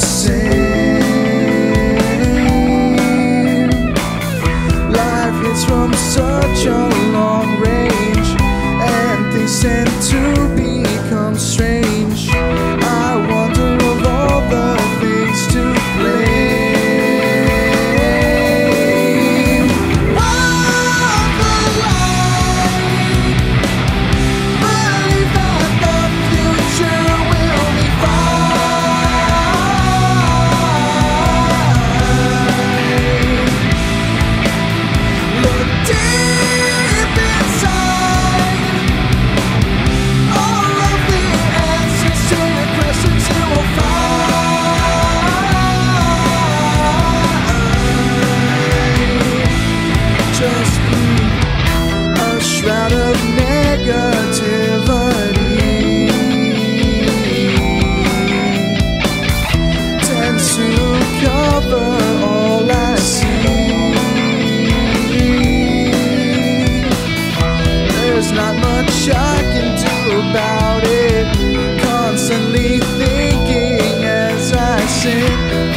say sing